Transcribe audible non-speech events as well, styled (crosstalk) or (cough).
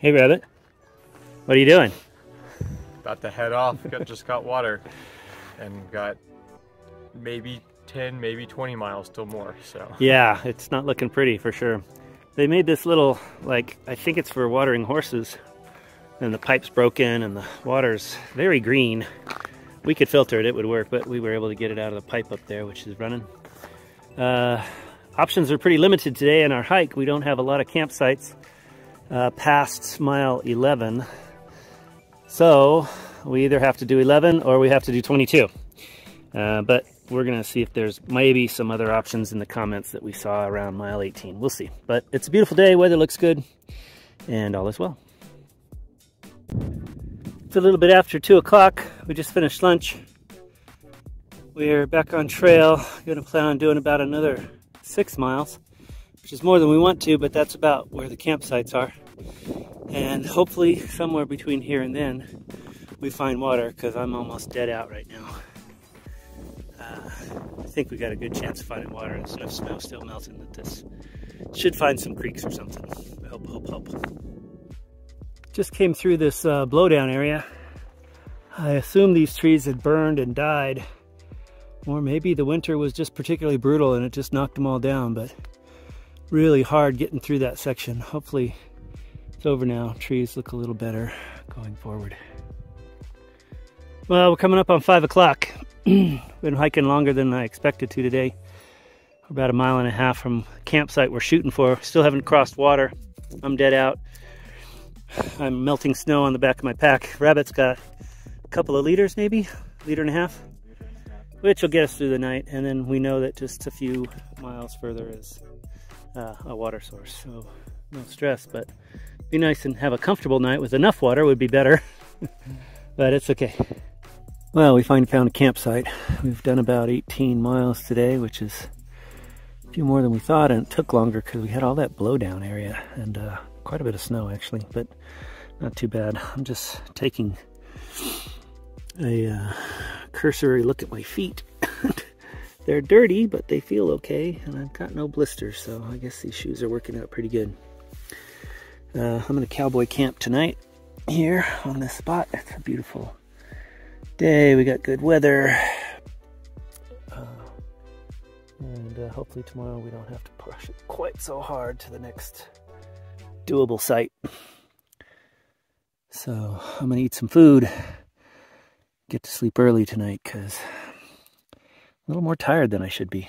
Hey, Rabbit. What are you doing? About to head off. Got, just got water and got maybe 10, maybe 20 miles, still more. So Yeah, it's not looking pretty for sure. They made this little, like, I think it's for watering horses. And the pipe's broken and the water's very green. We could filter it, it would work, but we were able to get it out of the pipe up there, which is running. Uh, options are pretty limited today in our hike. We don't have a lot of campsites uh, past mile 11. So we either have to do 11 or we have to do 22. Uh, but we're gonna see if there's maybe some other options in the comments that we saw around mile 18. We'll see. But it's a beautiful day, weather looks good, and all is well. It's a little bit after two o'clock. We just finished lunch. We're back on trail. Gonna plan on doing about another six miles, which is more than we want to, but that's about where the campsites are. And hopefully somewhere between here and then, we find water because I'm almost dead out right now. Uh, I think we got a good chance of finding water. There's enough snow still melting that this should find some creeks or something. Hope, hope, hope. Just came through this uh, blowdown area. I assume these trees had burned and died. Or maybe the winter was just particularly brutal and it just knocked them all down, but really hard getting through that section. Hopefully it's over now. Trees look a little better going forward. Well, we're coming up on five o'clock. (clears throat) Been hiking longer than I expected to today. We're about a mile and a half from campsite we're shooting for. Still haven't crossed water. I'm dead out. I'm melting snow on the back of my pack. Rabbit's got a couple of liters maybe, liter and a half, which will get us through the night. And then we know that just a few miles further is uh, a water source. So no stress, but be nice and have a comfortable night with enough water would be better, (laughs) but it's okay. Well, we finally found a campsite. We've done about 18 miles today, which is a few more than we thought, and it took longer because we had all that blowdown area and uh, quite a bit of snow actually, but not too bad. I'm just taking a uh, cursory look at my feet. They're dirty, but they feel okay, and I've got no blisters, so I guess these shoes are working out pretty good. Uh, I'm in a cowboy camp tonight here on this spot. It's a beautiful day. We got good weather. Uh, and uh, hopefully tomorrow we don't have to push it quite so hard to the next doable site. So I'm gonna eat some food, get to sleep early tonight because a little more tired than I should be.